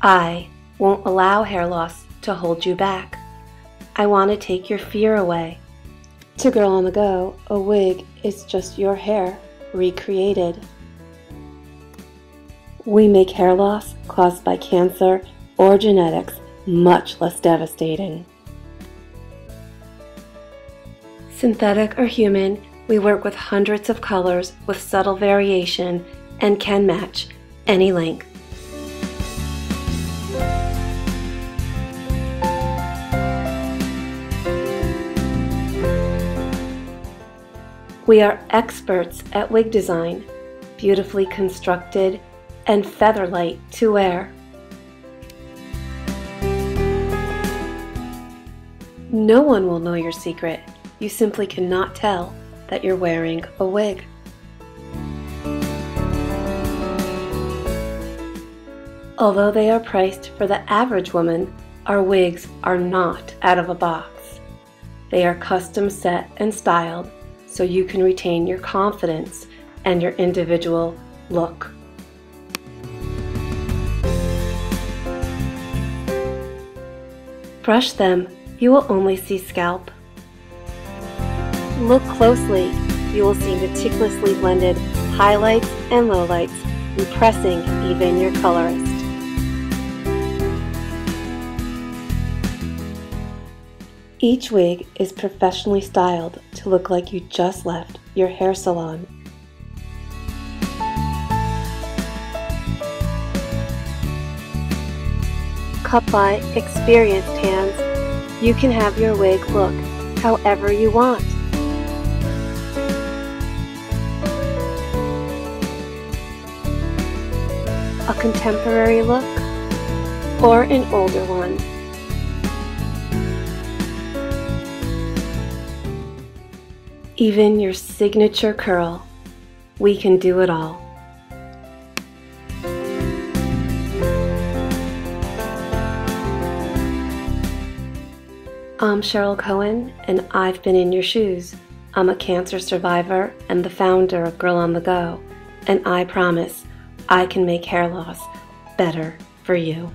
I won't allow hair loss to hold you back. I want to take your fear away. To Girl on the Go, a wig is just your hair recreated. We make hair loss caused by cancer or genetics much less devastating. Synthetic or human, we work with hundreds of colors with subtle variation and can match any length. We are experts at wig design, beautifully constructed and feather-light to wear. No one will know your secret. You simply cannot tell that you're wearing a wig. Although they are priced for the average woman, our wigs are not out of a box. They are custom set and styled so you can retain your confidence and your individual look. Brush them, you will only see scalp. Look closely, you will see meticulously blended highlights and lowlights, impressing even your colorist. Each wig is professionally styled to look like you just left your hair salon. Cut by experienced hands, you can have your wig look however you want. A contemporary look or an older one. Even your signature curl. We can do it all. I'm Cheryl Cohen, and I've been in your shoes. I'm a cancer survivor and the founder of Girl on the Go, and I promise I can make hair loss better for you.